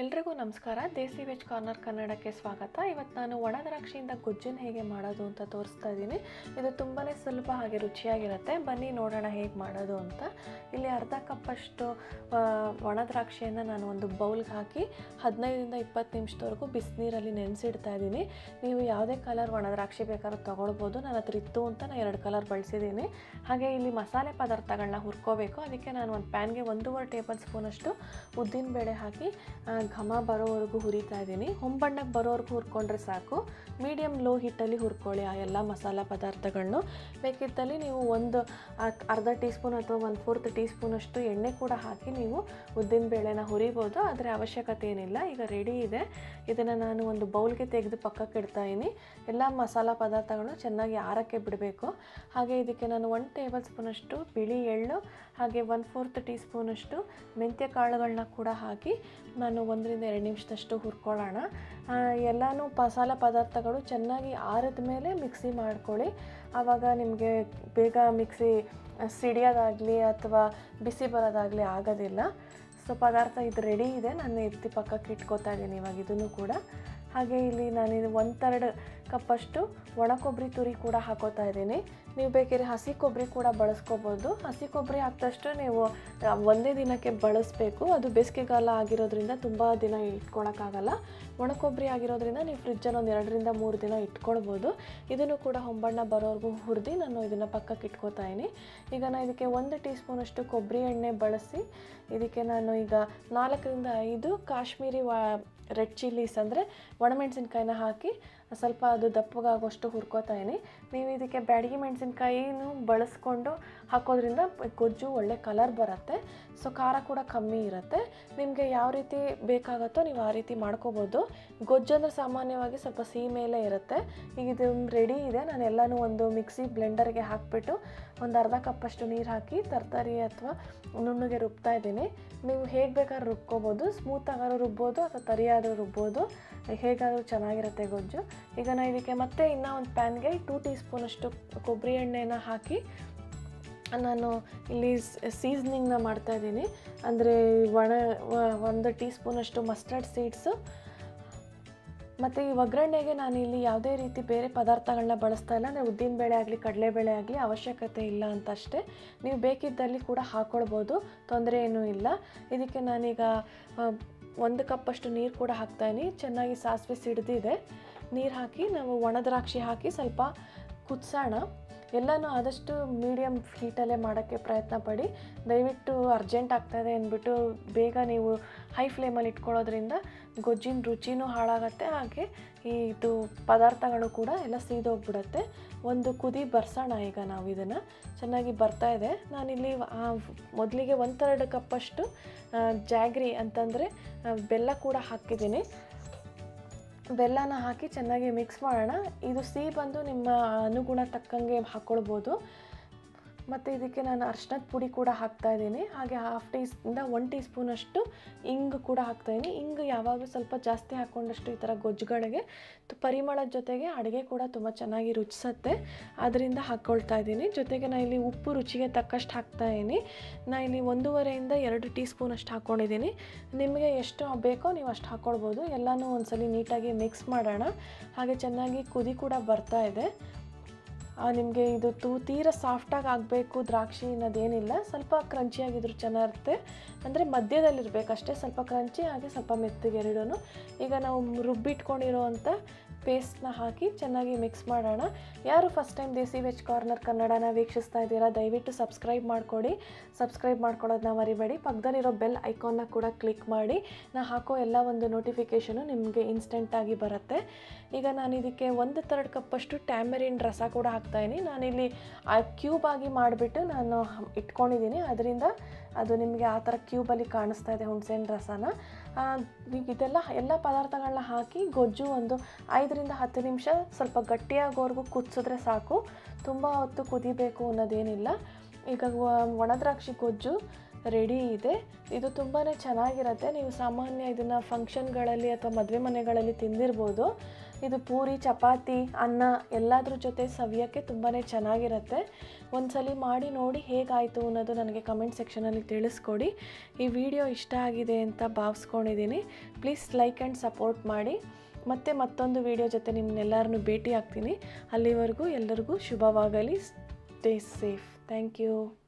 ಎಲ್ರಿಗೂ ನಮಸ್ಕಾರ. ದೇಸಿ veg corner ಕನ್ನಡಕ್ಕೆ ಸ್ವಾಗತ. ಇವತ್ತು ನಾನು ಒಣ ದ್ರಾಕ್ಷಿಯಿಂದ ಗೊಜ್ಜನ್ನು ಹೇಗೆ ಮಾಡೋದು ಅಂತ ತೋರಿಸ್ತಾ ಇದ್ದೀನಿ. ಇದು ತುಂಬಾ ಸುಲಭ ಹಾಗೆ ರುಚಿಯಾಗಿರುತ್ತೆ. ಬನ್ನಿ ನೋಡೋಣ ಹೇಗೆ ಮಾಡೋದು ಅಂತ. ಇಲ್ಲಿ ಅರ್ಧ ಕಪ್ಪಷ್ಟು ಒಣ ದ್ರಾಕ್ಷಿಯನ್ನು ನಾನು ಒಂದು ಬೌಲ್ಗೆ ಹಾಕಿ ಹದಿನೈದರಿಂದ ಇಪ್ಪತ್ತು ನಿಮಿಷದವರೆಗೂ ಬಿಸಿನೀರಲ್ಲಿ ನೆನೆಸಿಡ್ತಾ ಇದ್ದೀನಿ. ನೀವು ಯಾವುದೇ ಕಲರ್ ಒಣ ದ್ರಾಕ್ಷಿ ಬೇಕಾದ್ರೂ ತೊಗೊಳ್ಬೋದು. ನನ್ನ ಹತ್ರ ಇತ್ತು ಅಂತ ನಾನು ಎರಡು ಕಲರ್ ಬಳಸಿದ್ದೀನಿ. ಹಾಗೆ ಇಲ್ಲಿ ಮಸಾಲೆ ಪದಾರ್ಥಗಳನ್ನ ಹುರ್ಕೋಬೇಕು. ಅದಕ್ಕೆ ನಾನು ಒಂದು ಪ್ಯಾನ್ಗೆ ಒಂದೂವರೆ ಟೇಬಲ್ ಸ್ಪೂನಷ್ಟು ಉದ್ದಿನ ಬೇಳೆ ಹಾಕಿ ಘಮ ಬರೋವರೆಗೂ ಹುರಿತಾ ಇದ್ದೀನಿ. ಹೊಂಬಣ್ಣಕ್ಕೆ ಬರೋವರೆಗೂ ಹುರ್ಕೊಂಡ್ರೆ ಸಾಕು. ಮೀಡಿಯಮ್ ಲೋ ಹಿಟ್ಟಲ್ಲಿ ಹುರ್ಕೊಳ್ಳಿ ಆ ಎಲ್ಲ ಮಸಾಲ ಪದಾರ್ಥಗಳನ್ನು ಬೇಕಿದ್ದಲ್ಲಿ ನೀವು ಒಂದು ಅರ್ಧ ಟೀ ಸ್ಪೂನ್ ಅಥವಾ ಒಂದು ಫೋರ್ತ್ ಟೀ ಸ್ಪೂನಷ್ಟು ಎಣ್ಣೆ ಕೂಡ ಹಾಕಿ ನೀವು ಉದ್ದಿನ ಬೇಳೆನ ಹುರಿಬೋದು. ಆದರೆ ಅವಶ್ಯಕತೆ ಏನಿಲ್ಲ. ಈಗ ರೆಡಿ ಇದೆ. ಇದನ್ನು ನಾನು ಒಂದು ಬೌಲ್ಗೆ ತೆಗೆದು ಪಕ್ಕಕ್ಕೆ ಇಡ್ತಾ ಇದ್ದೀನಿ. ಎಲ್ಲ ಮಸಾಲ ಪದಾರ್ಥಗಳನ್ನು ಚೆನ್ನಾಗಿ ಆರಕ್ಕೆ ಬಿಡಬೇಕು. ಹಾಗೆ ಇದಕ್ಕೆ ನಾನು ಒನ್ ಟೇಬಲ್ ಸ್ಪೂನಷ್ಟು ಬಿಳಿ ಎಳ್ಳು, ಹಾಗೆ ಒನ್ ಫೋರ್ತ್ ಟೀ ಸ್ಪೂನಷ್ಟು ಮೆಂತ್ಯ ಕಾಳುಗಳನ್ನ ಕೂಡ ಹಾಕಿ ನಾನು ಒಂದರಿಂದ ಎರಡು ನಿಮಿಷದಷ್ಟು ಹುರ್ಕೊಳ್ಳೋಣ. ಎಲ್ಲನೂ ಮಸಾಲ ಪದಾರ್ಥಗಳು ಚೆನ್ನಾಗಿ ಆರಿದ ಮೇಲೆ ಮಿಕ್ಸಿ ಮಾಡ್ಕೊಳ್ಳಿ. ಆವಾಗ ನಿಮಗೆ ಬೇಗ ಮಿಕ್ಸಿ ಸಿಡಿಯೋದಾಗಲಿ ಅಥವಾ ಬಿಸಿ ಬರೋದಾಗಲಿ ಆಗೋದಿಲ್ಲ. ಸೊ, ಪದಾರ್ಥ ಇದು ರೆಡಿ ಇದೆ. ನಾನು ಎತ್ತಿ ಪಕ್ಕಕ್ಕೆ ಇಟ್ಕೋತಾ ಇದ್ದೀನಿ ಇವಾಗ ಇದನ್ನು ಕೂಡ. ಹಾಗೆ ಇಲ್ಲಿ ನಾನು ಇದು ಒಂದು ತರ್ಡ್ ಕಪ್ಪಷ್ಟು ಒಣ ಕೊಬ್ಬರಿ ತುರಿ ಕೂಡ ಹಾಕೋತಾ ಇದ್ದೀನಿ. ನೀವು ಬೇಕಿದ್ರೆ ಹಸಿ ಕೊಬ್ಬರಿ ಕೂಡ ಬಳಸ್ಕೋಬೋದು. ಹಸಿ ಕೊಬ್ಬರಿ ಹಾಕಿದಷ್ಟು ನೀವು ಒಂದೇ ದಿನಕ್ಕೆ ಬಳಸಬೇಕು. ಅದು ಬೇಸಿಗೆಗಾಲ ಆಗಿರೋದ್ರಿಂದ ತುಂಬ ದಿನ ಇಟ್ಕೊಳಕ್ಕಾಗಲ್ಲ. ಒಣ ಕೊಬ್ಬರಿ ಆಗಿರೋದ್ರಿಂದ ನೀವು ಫ್ರಿಜ್ಜನ್ನು ಒಂದು ಎರಡರಿಂದ ಮೂರು ದಿನ ಇಟ್ಕೊಳ್ಬೋದು. ಇದನ್ನು ಕೂಡ ಹೊಂಬಣ್ಣ ಬರೋವರೆಗೂ ಹುರಿದು ನಾನು ಇದನ್ನು ಪಕ್ಕಕ್ಕೆ ಇಟ್ಕೋತಾ ಇದ್ದೀನಿ. ಈಗ ನಾನು ಇದಕ್ಕೆ ಒಂದು ಟೀ ಸ್ಪೂನಷ್ಟು ಕೊಬ್ಬರಿ ಎಣ್ಣೆ ಬಳಸಿ, ಇದಕ್ಕೆ ನಾನು ಈಗ ನಾಲ್ಕರಿಂದ ಐದು ಕಾಶ್ಮೀರಿ ವಾ, ರೆಡ್ ಚಿಲ್ಲೀಸ್ ಅಂದರೆ ಒಣಮೆಣಸಿನ್ಕಾಯಿನ ಹಾಕಿ, ಸ್ವಲ್ಪ ಅದು ದಪ್ಪಗಾಗೋಷ್ಟು ಹುರ್ಕೋತಾ ಇದೀನಿ. ನೀವು ಇದಕ್ಕೆ ಬ್ಯಾಡಗಿ ಮೆಣಸಿನ್ಕಾಯಿನೂ ಬಳಸ್ಕೊಂಡು ಹಾಕೋದ್ರಿಂದ ಗೊಜ್ಜು ಒಳ್ಳೆ ಕಲರ್ ಬರುತ್ತೆ. ಸೊ ಖಾರ ಕೂಡ ಕಮ್ಮಿ ಇರುತ್ತೆ. ನಿಮಗೆ ಯಾವ ರೀತಿ ಬೇಕಾಗುತ್ತೋ ನೀವು ಆ ರೀತಿ ಮಾಡ್ಕೋಬೋದು. ಗೊಜ್ಜು ಅಂದರೆ ಸಾಮಾನ್ಯವಾಗಿ ಸ್ವಲ್ಪ ಸಿಹಿ ಮೇಲೆ ಇರುತ್ತೆ. ಈಗ ಇದು ರೆಡಿ ಇದೆ. ನಾನು ಎಲ್ಲನೂ ಒಂದು ಮಿಕ್ಸಿ ಬ್ಲೆಂಡರ್ಗೆ ಹಾಕಿಬಿಟ್ಟು ಒಂದು ಅರ್ಧ ಕಪ್ಪಷ್ಟು ನೀರು ಹಾಕಿ ತರಕಾರಿ ಅಥವಾ ನುಣ್ಣಗೆ ರುಬ್ತಾ ಇದ್ದೀನಿ. ನೀವು ಹೇಗೆ ಬೇಕಾದ್ರೂ ರುಬ್ಕೋಬೋದು. ಸ್ಮೂತಾಗಾದ್ರೂ ರುಬ್ಬೋದು ಅಥವಾ ತರಿಯಾದರೂ ರುಬ್ಬೋದು. ಹೇಗಾದರೂ ಚೆನ್ನಾಗಿರುತ್ತೆ ಗೊಜ್ಜು. ಈಗ ನಾನು ಇದಕ್ಕೆ ಮತ್ತೆ ಇನ್ನೂ ಒಂದು ಪ್ಯಾನ್ಗೆ ಟೂ ಟೀ ಸ್ಪೂನಷ್ಟು ಕೊಬ್ಬರಿ ಎಣ್ಣೆನ ಹಾಕಿ ನಾನು ಇಲ್ಲಿ ಸೀಸ್ನಿಂಗ್ನ ಮಾಡ್ತಾಯಿದ್ದೀನಿ ಅಂದರೆ ಒಣ ಒಂದು ಟೀ ಸ್ಪೂನಷ್ಟು ಮಸ್ಟರ್ಡ್ ಸೀಡ್ಸು ಮತ್ತು ಈ ಒಗ್ಗರಣೆಗೆ ನಾನು ಇಲ್ಲಿ ಯಾವುದೇ ರೀತಿ ಬೇರೆ ಪದಾರ್ಥಗಳನ್ನ ಬಳಸ್ತಾ ಇಲ್ಲ. ಅಂದರೆ ಉದ್ದಿನಬೇಳೆ ಆಗಲಿ ಕಡಲೆಬೇಳೆ ಆಗಲಿ ಅವಶ್ಯಕತೆ ಇಲ್ಲ ಅಂತ ಅಷ್ಟೇ. ನೀವು ಬೇಕಿದ್ದಲ್ಲಿ ಕೂಡ ಹಾಕ್ಕೊಳ್ಬೋದು ತೊಂದರೆ ಏನೂ ಇಲ್ಲ. ಇದಕ್ಕೆ ನಾನೀಗ ಒಂದು ಕಪ್ಪಷ್ಟು ನೀರು ಕೂಡ ಹಾಕ್ತಾಯಿನಿ ಚೆನ್ನಾಗಿ ಸಾಸಿವೆ ಸಿಡ್ದಿದೆ. ನೀರು ಹಾಕಿ, ನಾವು ಒಣ ದ್ರಾಕ್ಷಿ ಹಾಕಿ ಸ್ವಲ್ಪ ಕುದಿಸೋಣ. ಎಲ್ಲನೂ ಆದಷ್ಟು ಮೀಡಿಯಮ್ ಹೀಟಲ್ಲೇ ಮಾಡೋಕ್ಕೆ ಪ್ರಯತ್ನ ಪಡಿ. ದಯವಿಟ್ಟು ಅರ್ಜೆಂಟ್ ಆಗ್ತಾಯಿದೆ ಅಂದ್ಬಿಟ್ಟು ಬೇಗ ನೀವು ಹೈ ಫ್ಲೇಮಲ್ಲಿ ಇಟ್ಕೊಳ್ಳೋದ್ರಿಂದ ಗೊಜ್ಜಿನ ರುಚಿನೂ ಹಾಳಾಗತ್ತೆ. ಹಾಗೆ ಈ ಇದು ಪದಾರ್ಥಗಳು ಕೂಡ ಎಲ್ಲ ಸೀದೋಗ್ಬಿಡತ್ತೆ. ಒಂದು ಕುದಿ ಬರ್ಸೋಣ ಈಗ ನಾವು ಇದನ್ನು. ಚೆನ್ನಾಗಿ ಬರ್ತಾ ಇದೆ. ನಾನಿಲ್ಲಿ ಮೊದಲಿಗೆ ಒಂದು ಕಪ್ಪಷ್ಟು ಜಾಗ್ರಿ ಅಂತಂದರೆ ಬೆಲ್ಲ ಕೂಡ ಹಾಕಿದ್ದೀನಿ. ಬೆಲ್ಲನ ಹಾಕಿ ಚೆನ್ನಾಗಿ ಮಿಕ್ಸ್ ಮಾಡೋಣ. ಇದು ಸಿಹಿ ಬಂದು ನಿಮ್ಮ ಅನುಗುಣ ತಕ್ಕಂಗೆ ಹಾಕ್ಕೊಳ್ಬೋದು ಮತ್ತು ಇದಕ್ಕೆ ನಾನು ಅರ್ಶಿನದ ಪುಡಿ ಕೂಡ ಹಾಕ್ತಾ ಇದ್ದೀನಿ. ಹಾಗೆ ಹಾಫ್ ಟೀ ಇಂದ ಒನ್ ಟೀ ಸ್ಪೂನಷ್ಟು ಇಂಗು ಕೂಡ ಹಾಕ್ತಾಯಿದ್ದೀನಿ ಇಂಗು ಯಾವಾಗಲೂ ಸ್ವಲ್ಪ ಜಾಸ್ತಿ ಹಾಕ್ಕೊಂಡಷ್ಟು ಈ ಥರ ಗೊಜ್ಜುಗಳಿಗೆ ಪರಿಮಳದ ಜೊತೆಗೆ ಅಡುಗೆ ಕೂಡ ತುಂಬ ಚೆನ್ನಾಗಿ ರುಚಿಸುತ್ತೆ. ಅದರಿಂದ ಹಾಕ್ಕೊಳ್ತಾ ಇದ್ದೀನಿ. ಜೊತೆಗೆ ನಾನು ಇಲ್ಲಿ ಉಪ್ಪು ರುಚಿಗೆ ತಕ್ಕಷ್ಟು ಹಾಕ್ತಾ ಇದ್ದೀನಿ. ನಾನು ಇಲ್ಲಿ ಒಂದೂವರೆಯಿಂದ ಎರಡು ಟೀ ಸ್ಪೂನಷ್ಟು ಹಾಕ್ಕೊಂಡಿದ್ದೀನಿ ನಿಮಗೆ ಎಷ್ಟು ಬೇಕೋ ನೀವು ಅಷ್ಟು ಹಾಕ್ಕೊಳ್ಬೋದು ಎಲ್ಲನೂ ಒಂದ್ಸಲಿ ನೀಟಾಗಿ ಮಿಕ್ಸ್ ಮಾಡೋಣ. ಹಾಗೆ ಚೆನ್ನಾಗಿ ಕುದಿ ಕೂಡ ಬರ್ತಾ ಇದೆ. ನಿಮಗೆ ಇದು ತು, ತೀರ ಸಾಫ್ಟಾಗಿ ಆಗಬೇಕು, ದ್ರಾಕ್ಷಿ ಅನ್ನೋದೇನಿಲ್ಲ. ಸ್ವಲ್ಪ ಕ್ರಂಚಿಯಾಗಿದ್ರು ಚೆನ್ನಾಗಿರುತ್ತೆ. ಅಂದರೆ ಮಧ್ಯದಲ್ಲಿರಬೇಕಷ್ಟೇ, ಸ್ವಲ್ಪ ಕ್ರಂಚಿ ಹಾಗೆ ಸ್ವಲ್ಪ ಮೆತ್ತಗೆ ಎರಡೂ ಈಗ ನಾವು ರುಬ್ಬಿಟ್ಕೊಂಡಿರೋ ಅಂಥ ಪೇಸ್ಟ್ನ ಹಾಕಿ ಚೆನ್ನಾಗಿ ಮಿಕ್ಸ್ ಮಾಡೋಣ. ಯಾರು first time Desi veg corner ಕನ್ನಡನ ವೀಕ್ಷಿಸ್ತಾ ಇದ್ದೀರಾ, ದಯವಿಟ್ಟು ಸಬ್ಸ್ಕ್ರೈಬ್ ಮಾಡಿಕೊಡಿ. ಸಬ್ಸ್ಕ್ರೈಬ್ ಮಾಡ್ಕೊಳ್ಳೋದನ್ನ ಮರಿಬೇಡಿ. ಪಕ್ಕದಲ್ಲಿರೋ ಬೆಲ್ ಐಕಾನ್ನ ಕೂಡ ಕ್ಲಿಕ್ ಮಾಡಿ. ನಾ ಹಾಕೋ ಎಲ್ಲ ಒಂದು ನೋಟಿಫಿಕೇಷನು ನಿಮಗೆ ಇನ್ಸ್ಟೆಂಟಾಗಿ ಬರುತ್ತೆ. ಈಗ ನಾನು ಇದಕ್ಕೆ ಒಂದು ತರ್ಡ್ ಕಪ್ಪಷ್ಟು ಟ್ಯಾಮರಿನ್ ರಸ ಕೂಡ ಹಾಕ್ತಾಯಿನಿ ನಾನಿಲ್ಲಿ ಕ್ಯೂಬ್ ಆಗಿ ಮಾಡಿಬಿಟ್ಟು ನಾನು ಇಟ್ಕೊಂಡಿದ್ದೀನಿ ಅದರಿಂದ ಅದು ನಿಮಗೆ ಆ ಥರ ಕ್ಯೂಬಲ್ಲಿ ಕಾಣಿಸ್ತಾ ಇದೆ ಹುಣಸೆಹಣ್ಣು ರಸನ. ಇದೆಲ್ಲ ಎಲ್ಲ ಪದಾರ್ಥಗಳನ್ನ ಹಾಕಿ ಗೊಜ್ಜು ಒಂದು ಐದರಿಂದ ಹತ್ತು ನಿಮಿಷ ಸ್ವಲ್ಪ ಗಟ್ಟಿಯಾಗೋವರೆಗೂ ಕುದಿಸಿದ್ರೆ ಸಾಕು. ತುಂಬ ಹೊತ್ತು ಕುದಿಬೇಕು ಅನ್ನೋದೇನಿಲ್ಲ. ಈಗ ಒಣದ್ರಾಕ್ಷಿ ಒಣ ಗೊಜ್ಜು ರೆಡಿ ಇದೆ. ಇದು ತುಂಬಾ ಚೆನ್ನಾಗಿರುತ್ತೆ. ನೀವು ಸಾಮಾನ್ಯ ಇದನ್ನು ಫಂಕ್ಷನ್ಗಳಲ್ಲಿ ಅಥವಾ ಮದುವೆ ಮನೆಗಳಲ್ಲಿ ತಿಂದಿರ್ಬೋದು. ಇದು ಪೂರಿ, ಚಪಾತಿ, ಅನ್ನ ಎಲ್ಲದ್ರ ಜೊತೆ ಸವಿಯೋಕ್ಕೆ ತುಂಬಾ ಚೆನ್ನಾಗಿರುತ್ತೆ. ಒಂದ್ಸಲಿ ಮಾಡಿ ನೋಡಿ ಹೇಗಾಯಿತು ಅನ್ನೋದು ನನಗೆ ಕಮೆಂಟ್ ಸೆಕ್ಷನಲ್ಲಿ ತಿಳಿಸ್ಕೊಡಿ. ಈ ವಿಡಿಯೋ ಇಷ್ಟ ಆಗಿದೆ ಅಂತ ಭಾವಿಸ್ಕೊಂಡಿದ್ದೀನಿ. ಪ್ಲೀಸ್ ಲೈಕ್ ಆ್ಯಂಡ್ ಸಪೋರ್ಟ್ ಮಾಡಿ. ಮತ್ತೆ ಮತ್ತೊಂದು ವಿಡಿಯೋ ಜೊತೆ ನಿಮ್ಮನ್ನೆಲ್ಲರನ್ನು ಭೇಟಿ ಆಗ್ತೀನಿ ಅಲ್ಲಿವರೆಗೂ ಎಲ್ಲರಿಗೂ ಶುಭವಾಗಲಿ. Stay safe. Thank you.